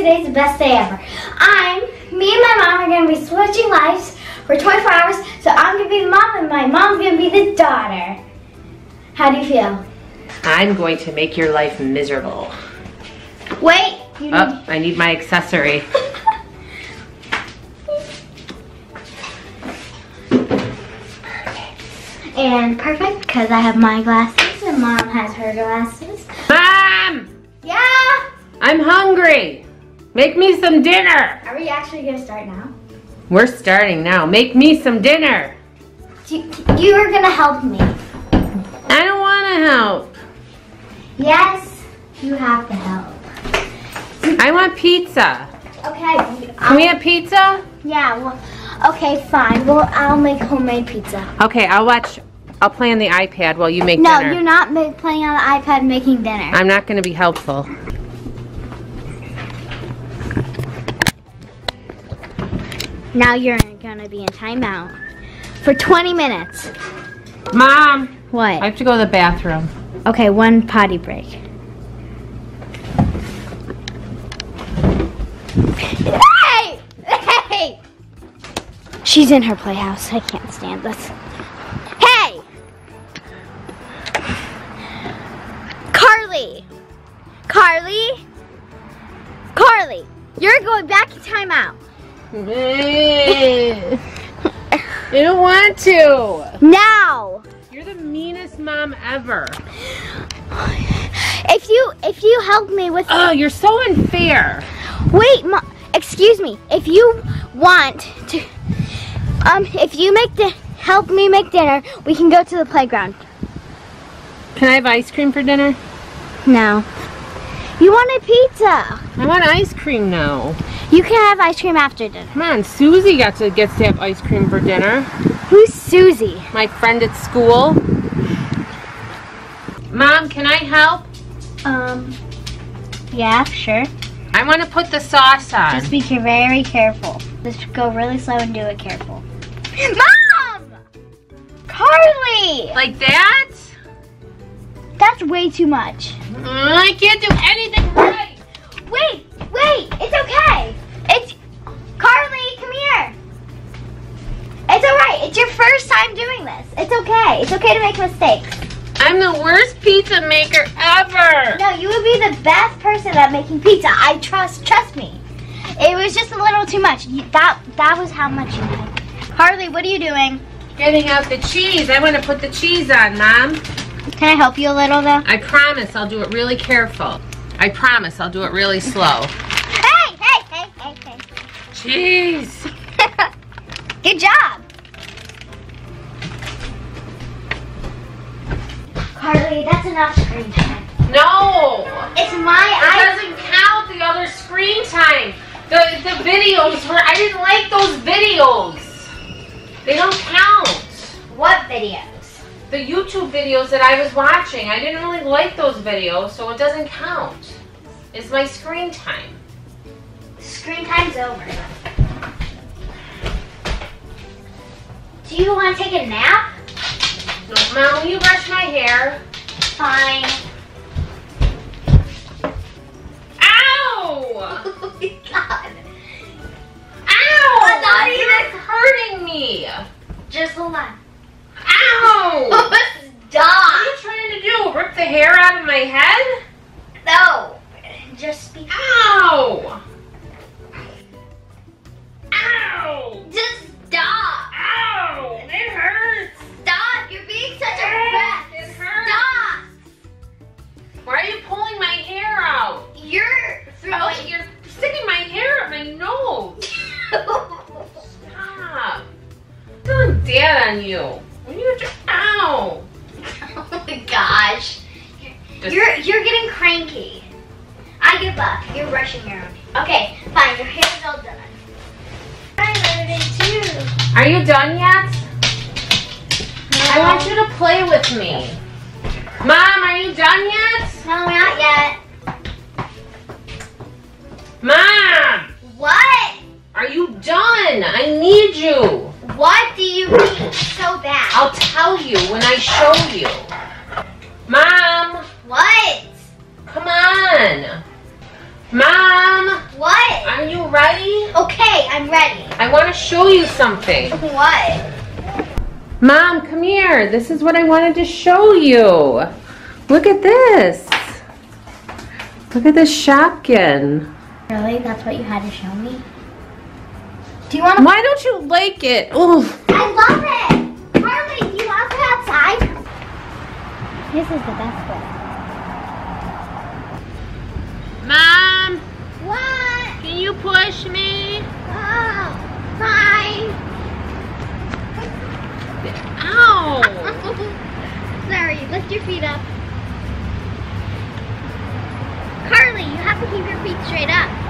today's the best day ever. I'm, me and my mom are going to be switching lives for 24 hours. So I'm going to be the mom and my mom's going to be the daughter. How do you feel? I'm going to make your life miserable. Wait. You Oh, I need my accessory. And perfect because I have my glasses and mom has her glasses. Mom! Yeah. I'm hungry. Make me some dinner. Are we actually to start now? We're starting now. Make me some dinner. You, are going to help me. I don't want to help. Yes, you have to help. I want pizza. Okay. Can we have pizza? Yeah, well, okay, fine. Well, I'll make homemade pizza. Okay, I'll watch. I'll play on the iPad while you make No, dinner. you're not playing on the iPad making dinner. I'm not going to be helpful. Now you're gonna be in timeout for 20 minutes. Mom, What? I have to go to the bathroom. okay, one potty break. Hey! Hey! She's in her playhouse. I can't stand this. I don't want to. Now! You're the meanest mom ever. If you if you help me with Oh, you're so unfair. Wait, Mo- excuse me. If you want to, um, if you make the help me make dinner, we can go to the playground. Can I have ice cream for dinner? No. You want a pizza? I want ice cream now. You can have ice cream after dinner. Come on, Susie got to gets to have ice cream for dinner. Who's Susie? My friend at school. Mom, can I help? Um. Yeah, sure. I want to put the sauce on. Just be very careful. Just go really slow and do it careful. Mom! Carlie! Like that? That's way too much. Mm, I can't do anything right. Wait, wait, it's okay. It's Carlie, come here. It's alright. It's your first time doing this. It's okay. It's okay to make mistakes. I'm the worst pizza maker ever. No, you would be the best person at making pizza. I trust trust me. It was just a little too much. That that was how much you had. Carlie, what are you doing? Getting out the cheese. I want to put the cheese on, Mom. Can I help you a little though? I promise I'll do it really careful. I promise I'll do it really slow. Hey, hey, hey, hey, hey. Cheese. Good job. Carlie, that's enough screen time. No. It's my It I doesn't count the other screen time. The the videos were I didn't like those videos. They don't count. What videos? The YouTube videos that I was watching, I didn't really like those videos, so it doesn't count. It's my screen time. Screen time's over. Do you want to take a nap? No, Mom, will you brush my hair? Fine. Ow! Oh my god. Ow! Not even- You're hurting me. Just hold on. Ow! What are you trying to do? Rip the hair out of my head? No. Just speak. Ow! Ow! Just stop. Ow! It hurts! Stop. You're being such a It hurts! Stop. Why are you pulling my hair out? You're Oh, throwing. you're sticking my hair up my nose. Stop. I'm feeling dead on you. When you have to, ow. oh my gosh. Just- You're you're getting cranky. I give up. You're rushing your own. Okay, fine. Your hair's all done. I love it too. Are you done yet? I want you to play with me. Mom, are you done yet? No, not yet. Mom, What? are you done? I need you. What do you mean so bad? I'll tell you when I show you. Mom, What? come on. Mom, What? Are you ready? Okay, I'm ready. I want to show you something. What? Mom, come here. This is what I wanted to show you. Look at this. Look at this Shopkin. Really? That's what you had to show me? Do you want to? Why don't you like it? Oh, I love it! Harley, do you want to go outside? This is the best way. Mom, What? can you push me? Oh, fine. Ow. Sorry, lift your feet up. Carlie, you have to keep your feet straight up.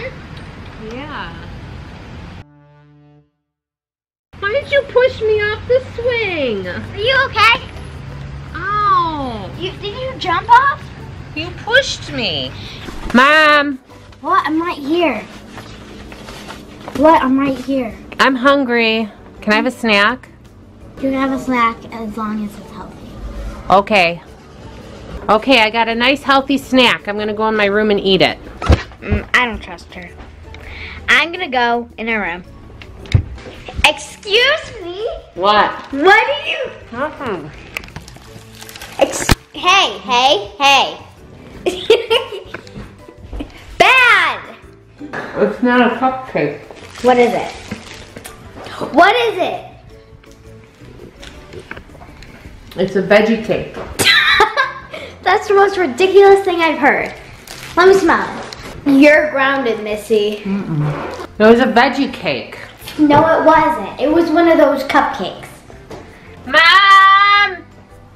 Fun? Yeah. Why did you push me off the swing? Are you okay? Ow. You, did you jump off? You pushed me. Mom, What? I'm right here. What? I'm right here. I'm hungry. Can I have a snack? You can have a snack as long as it's healthy. Okay. Okay, I got a nice healthy snack. I'm gonna go in my room and eat it. Mm, I don't trust her. I'm gonna go in her room. Excuse me? What? What are you? Nothing. Ex- hey, hey, hey. Bad! It's not a cupcake. What is it? What is it? It's a veggie cake. That's the most ridiculous thing I've heard. Let me smell it. You're grounded, Missy. It was a veggie cake. No, it wasn't. It was one of those cupcakes. Mom!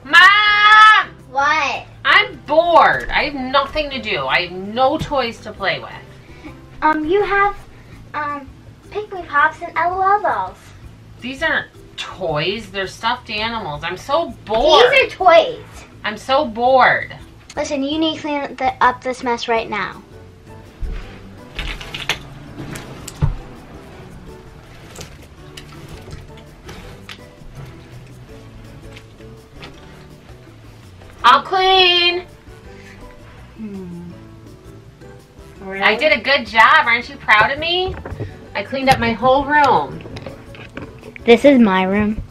Mom! What? I'm bored. I have nothing to do. I have no toys to play with. Um, you have, um, Pikmi Pops and LOL dolls. These aren't toys. They're stuffed animals. I'm so bored. These are toys. I'm so bored. Listen, you need to clean up this mess right now. I'll clean. Hmm. I did a good job. Aren't you proud of me? I cleaned up my whole room. This is my room.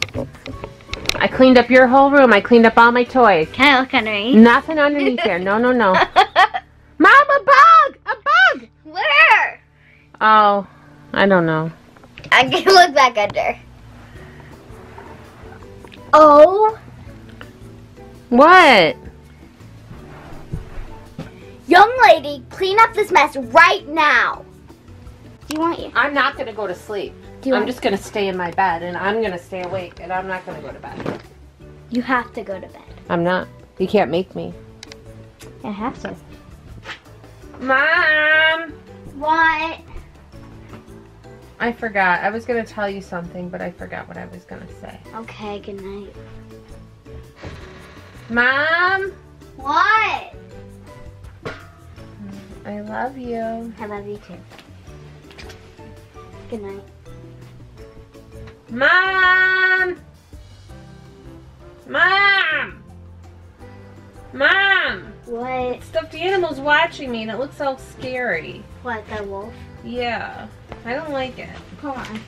I cleaned up your whole room. I cleaned up all my toys. Can I look underneath? Nothing underneath there. No, no, no. Mom, a bug! A bug! Where? Oh, I don't know. I can look back under. Oh, What? young lady, clean up this mess right now. Do you want you? I'm not gonna go to sleep. Do you I'm want? just gonna stay in my bed and I'm gonna stay awake and I'm not gonna go to bed. You have to go to bed. I'm not. You can't make me. I have to. Mom! What? I forgot. I was gonna tell you something, but I forgot what I was gonna say. Okay. Good night. Mom! What? Mm, I love you. I love you too. Good night. Mom! Mom! Mom! What? Stuffed animal's watching me and it looks all scary. What? The wolf? Yeah. I don't like it. Come on.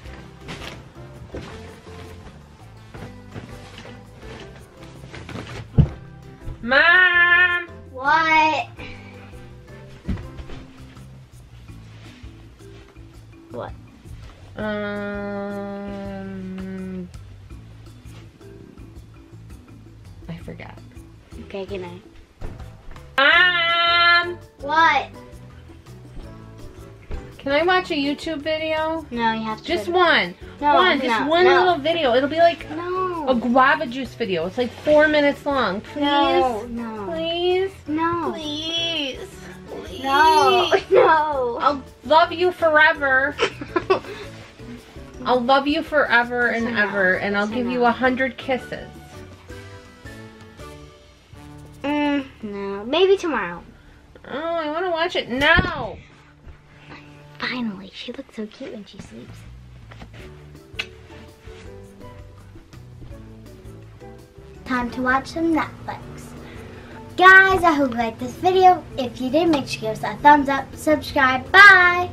Mom! What? What? Um. I forgot. Okay. Good night. Mom! What? Can I watch a YouTube video? No, you have to. Just go to- one. No. Just one no. little video. It'll be like No. A guava juice video. It's like four minutes long. Please. No. No. Please. No. Please. Please. No. No. I'll love you forever. I'll love you forever and ever, and I'll give you a hundred kisses. Mm, no. Maybe tomorrow. Oh, I want to watch it now. Finally, she looks so cute when she sleeps. Time to watch some Netflix. Guys, I hope you liked this video. If you did, make sure you give us a thumbs up, subscribe. Bye!